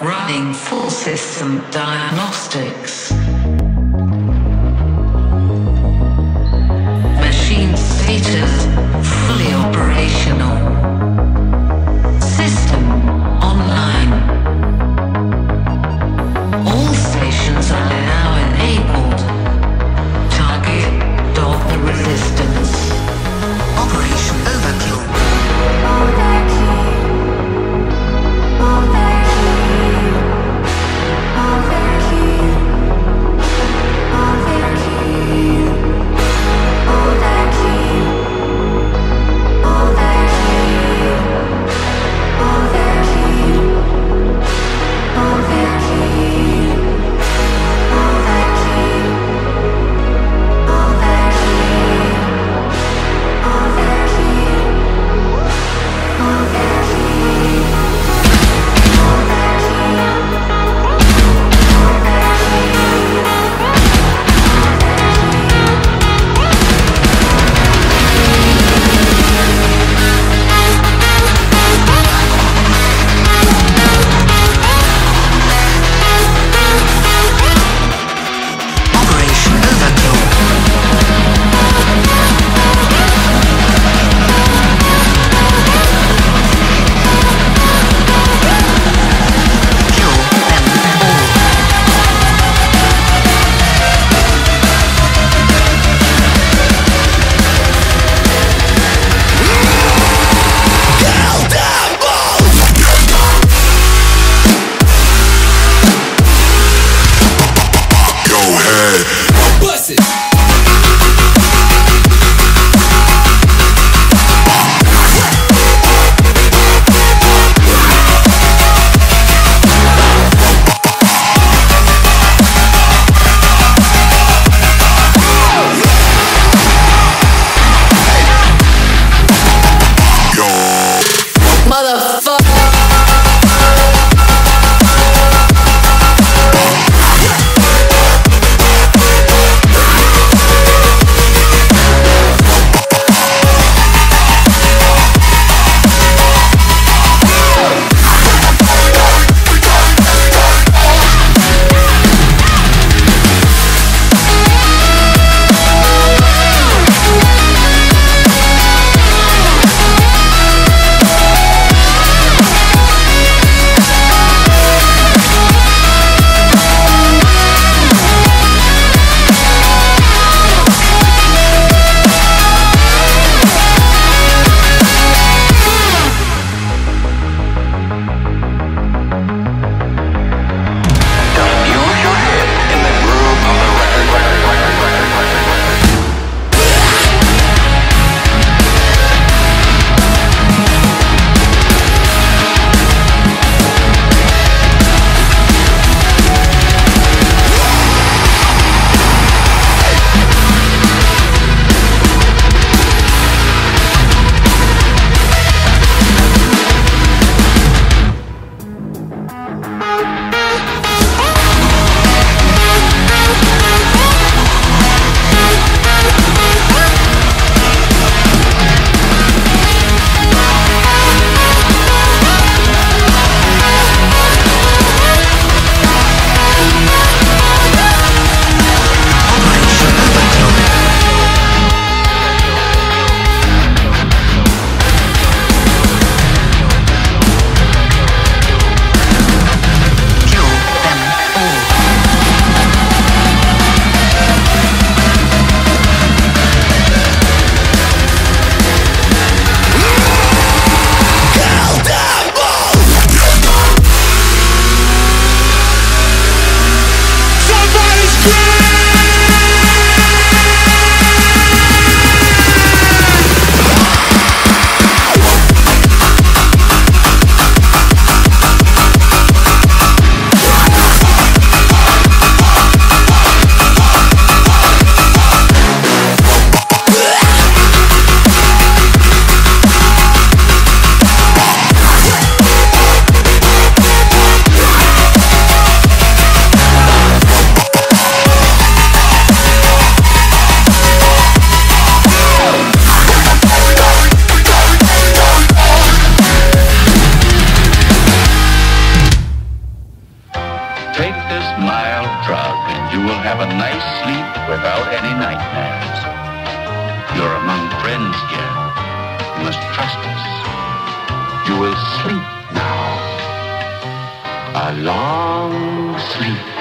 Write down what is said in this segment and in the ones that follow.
Running full system diagnostics. Machine status this mild drug, and you will have a nice sleep without any nightmares. You're among friends here. You must trust us. You will sleep now. A long sleep.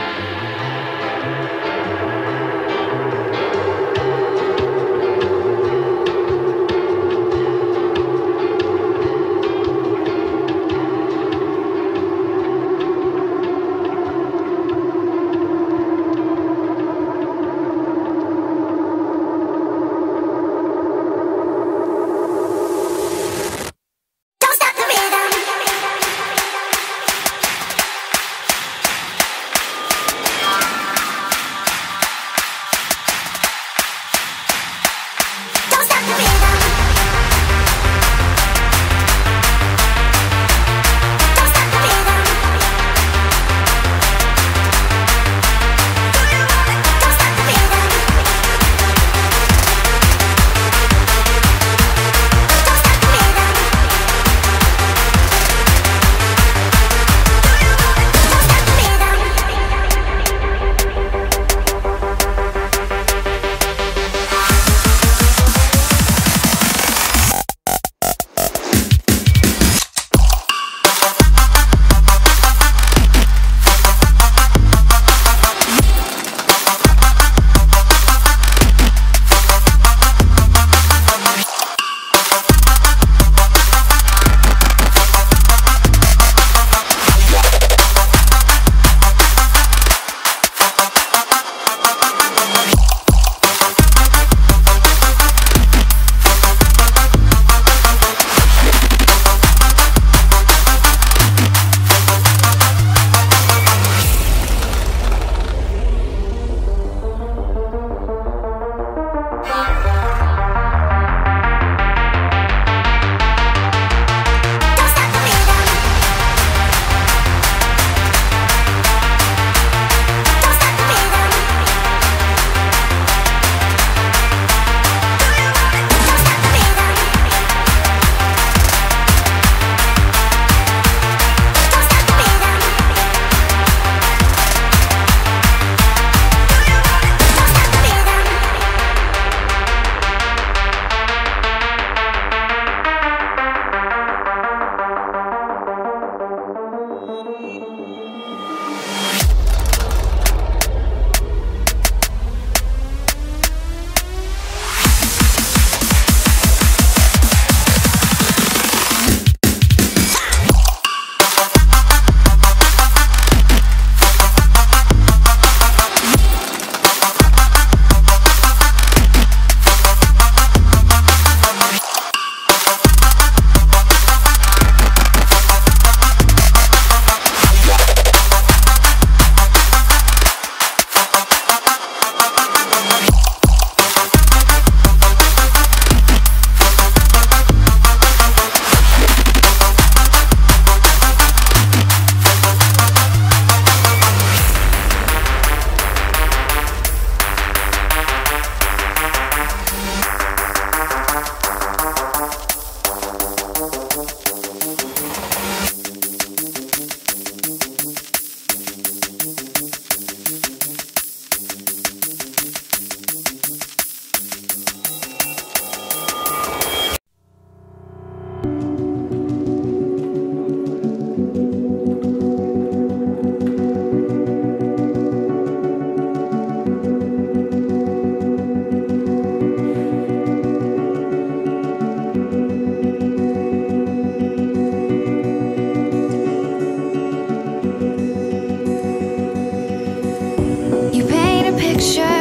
picture.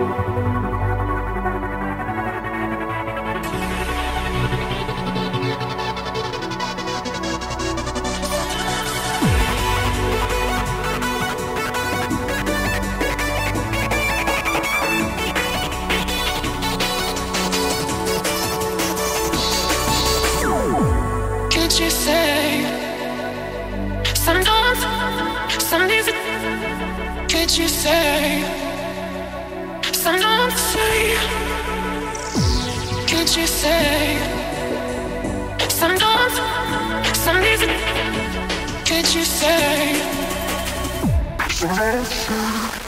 Música Say?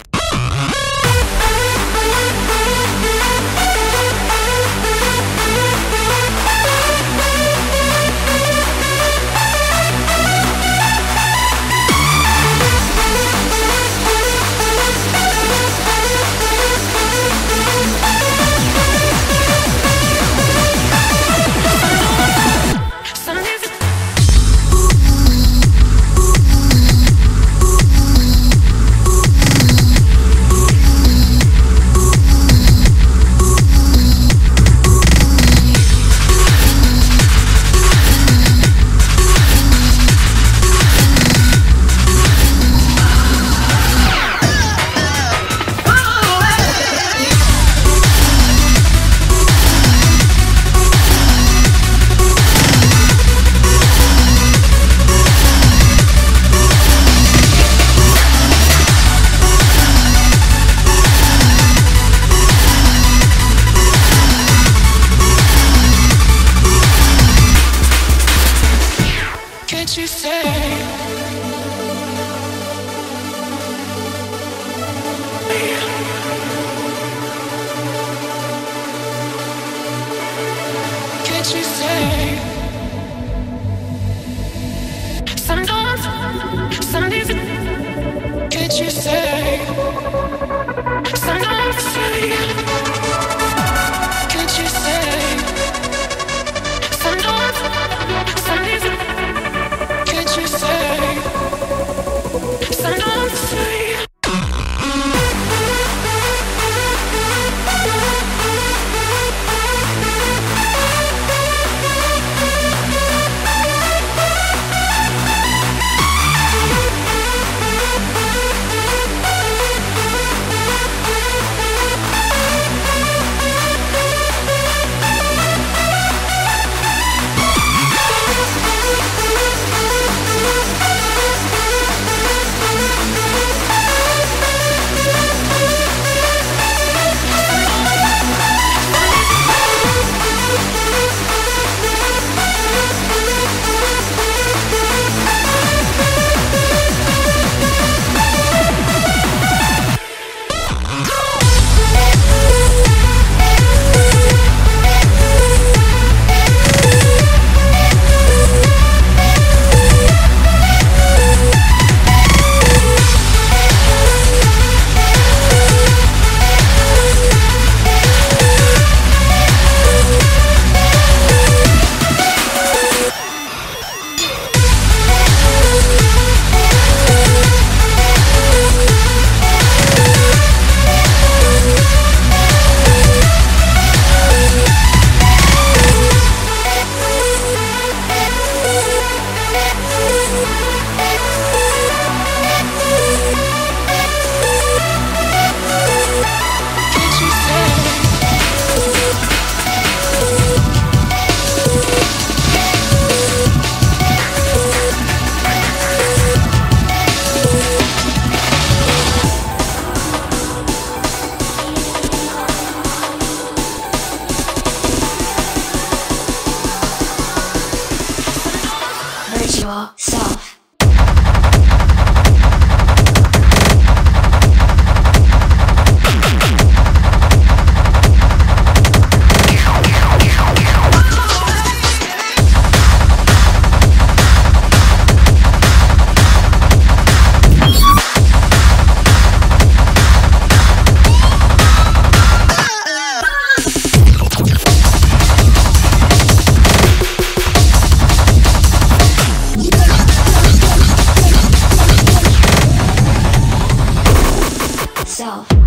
yourself.